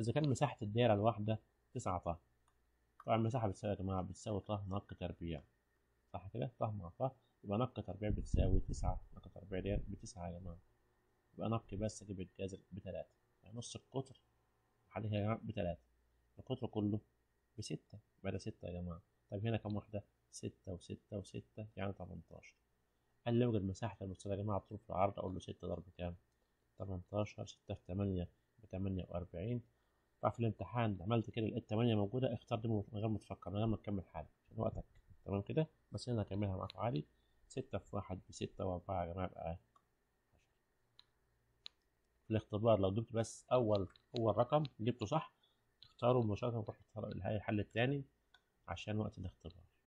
إذا كان مساحة الدايرة الواحدة تسعة طه. طبعا المساحة بتساوي يا جماعة بتساوي طه نق تربيع صح كده؟ طه مع طه. يبقى نق تربيع بتساوي تسعة. نق تربيع ديت بتسعة يا جماعة. يبقى نق بس أجيب الجذر بتلاتة. يعني نص القطر عليها بتلاتة. القطر كله بستة. يبقى ده ستة يا جماعة. طب هنا كام واحدة؟ ستة وستة وستة يعني تمنتاشر. قال لي اوجد مساحة المستطيل يا جماعة طول في العرض أقول له ستة ضرب كام؟ تمنتاشر. ستة في تمانية بتمانية وأربعين. في الامتحان عملت كده لقيت تمانية موجودة اختار دي من غير ما تفكر من غير ما تكمل حاجة عشان وقتك تمام كده؟ بس أنا هكملها معاكم عادي. ستة في واحد بستة وأربعة يا جماعة يبقى في الاختبار لو جبت بس أول أول رقم جبته صح اختاره مباشرة وروح الحل التاني عشان وقت الاختبار.